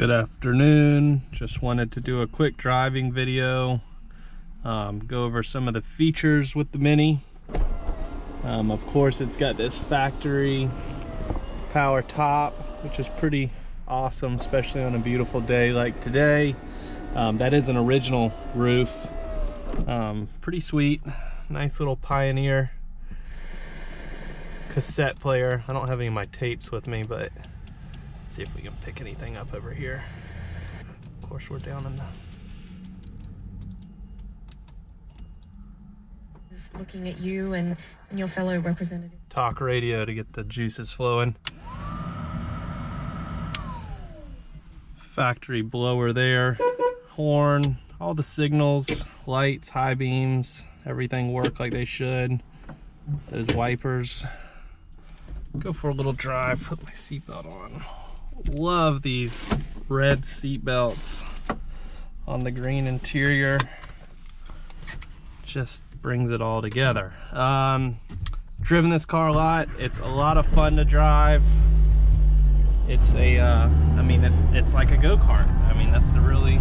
Good afternoon. Just wanted to do a quick driving video. Um, go over some of the features with the Mini. Um, of course, it's got this factory power top, which is pretty awesome, especially on a beautiful day like today. Um, that is an original roof. Um, pretty sweet. Nice little Pioneer cassette player. I don't have any of my tapes with me, but see if we can pick anything up over here. Of course, we're down in the looking at you and, and your fellow representative. talk radio to get the juices flowing. Factory blower there, horn, all the signals, lights, high beams, everything work like they should. Those wipers. Go for a little drive, put my seatbelt on. Love these red seat belts on the green interior. Just brings it all together. Um, driven this car a lot. It's a lot of fun to drive. It's a, uh, I mean, it's it's like a go-kart. I mean, that's the really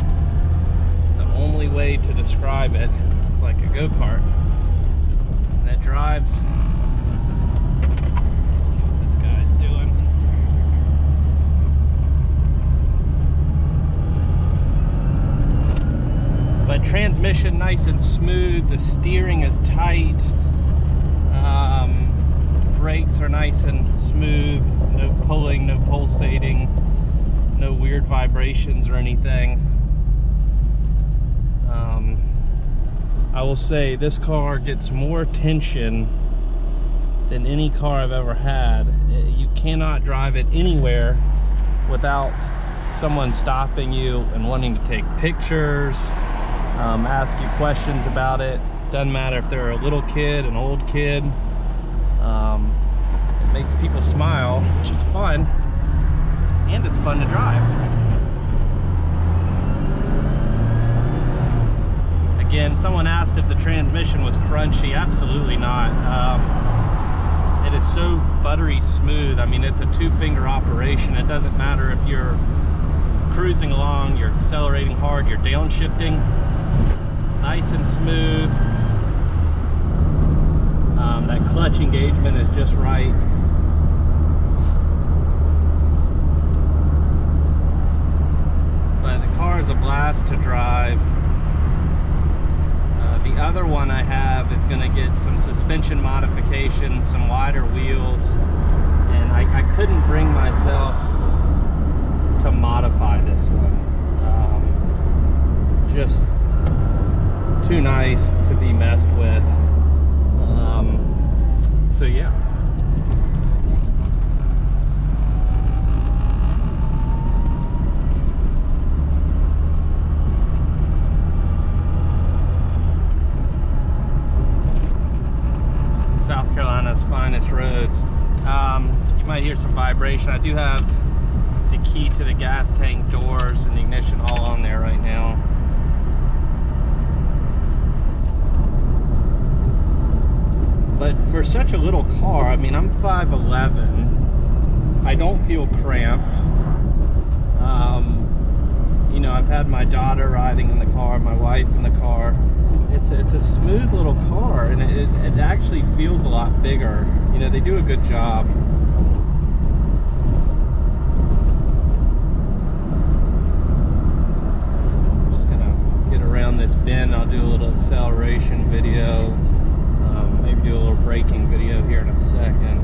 the only way to describe it. It's like a go-kart. That drives. Let's see what this guy's doing. But transmission nice and smooth. The steering is tight. Um, brakes are nice and smooth, no pulling, no pulsating, no weird vibrations or anything. Um, I will say this car gets more attention than any car I've ever had. Uh, You cannot drive it anywhere without someone stopping you and wanting to take pictures, um, ask you questions about it. Doesn't matter if they're a little kid, an old kid. Um, it makes people smile, which is fun, and it's fun to drive. Again, someone asked if the transmission was crunchy. Absolutely not. Um, it is so buttery smooth. I mean, it's a two-finger operation. It doesn't matter if you're cruising along, you're accelerating hard, you're downshifting. Nice and smooth. Um, that clutch engagement is just right. But the car is a blast to drive. Uh, the other one I have is going to get some suspension modifications, some wider wheels, and I, I couldn't bring myself to modify this one. Um, just too nice to be messed with. Um, so yeah. South Carolina's finest roads. Um, you might vibration. I do have the key to the gas tank doors and the ignition all on there right now. But for such a little car, I mean, I'm 5'11". I don't feel cramped. Um, you know, I've had my daughter riding in the car, my wife in the car. It's it's a smooth little car, and it, it actually feels a lot bigger. You know, they do a good job. Just gonna get around this bend. I'll do a little acceleration video. Um, maybe do a little braking video here in a second.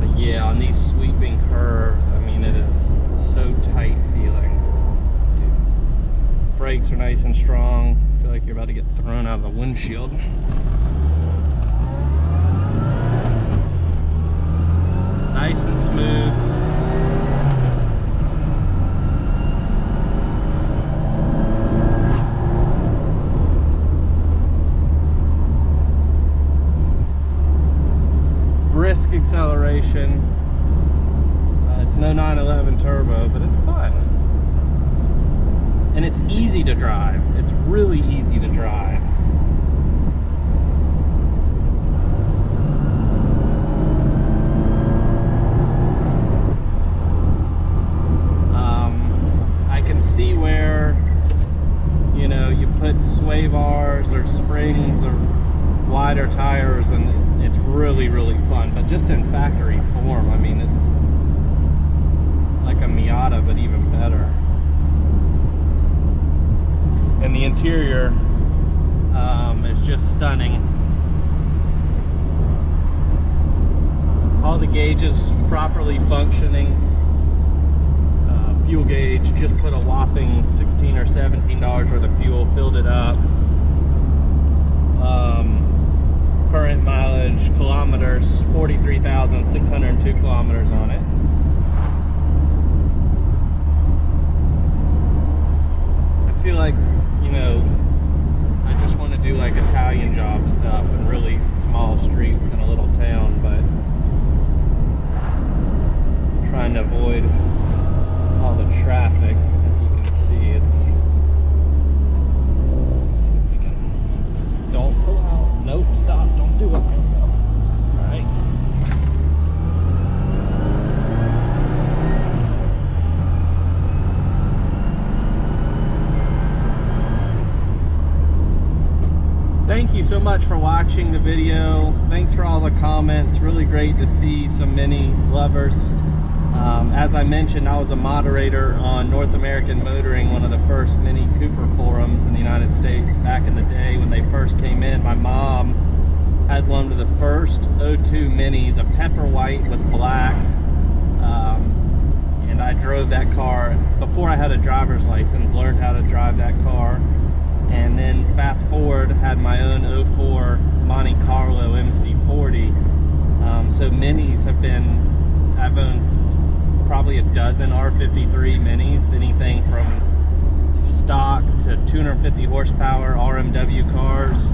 But yeah, on these sweeping curves, I mean, it is so tight feeling. Dude, brakes are nice and strong. I feel like you're about to get thrown out of the windshield. Nice and smooth. It's no 911 turbo, but it's fun. And it's easy to drive. It's really easy to drive. Um, I can see where, you know, you put sway bars or springs or wider tires and it's really, really fun. But just in factory form, I mean, properly functioning. Uh, fuel gauge just put a whopping 16 or 17 dollars worth of fuel, filled it up. Um, current mileage, kilometers, 43,602 kilometers on it. I feel like, you know, I just want to do like Italian job stuff and really small streets in a little town, but trying to avoid all the traffic. As you can see, it's. Let's see if we can. Just don't pull out. Nope, stop. Don't do it. All right. Thank you so much for watching the video. Thanks for all the comments. Really great to see so many lovers. Um, as I mentioned, I was a moderator on North American Motoring, one of the first Mini Cooper forums in the United States back in the day when they first came in. My mom had one of the first O2 Minis, a pepper white with black. Um, and I drove that car before I had a driver's license, learned how to drive that car. And then fast forward, had my own 04 Monte Carlo MC40. Um, so minis have been, I've owned probably a dozen R53 minis, anything from stock to 250 horsepower RMW cars.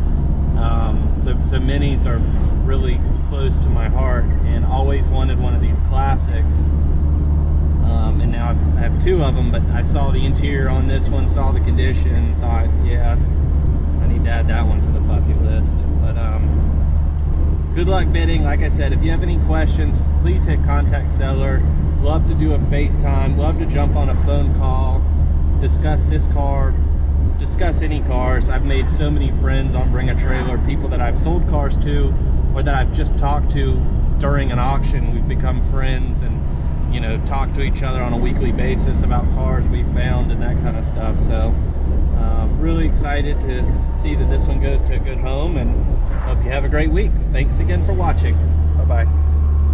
Um, so, so minis are really close to my heart and always wanted one of these classics. Um, and now I have two of them, but I saw the interior on this one, saw the condition, thought, yeah, I need to add that one to the bucket list. But um, good luck bidding. Like I said, if you have any questions, please hit contact seller. Love to do a FaceTime. Love to jump on a phone call, discuss this car, discuss any cars. I've made so many friends on Bring a Trailer, people that I've sold cars to or that I've just talked to during an auction. We've become friends and you know talk to each other on a weekly basis about cars we found and that kind of stuff. So um, really excited to see that this one goes to a good home and hope you have a great week. Thanks again for watching. Bye bye.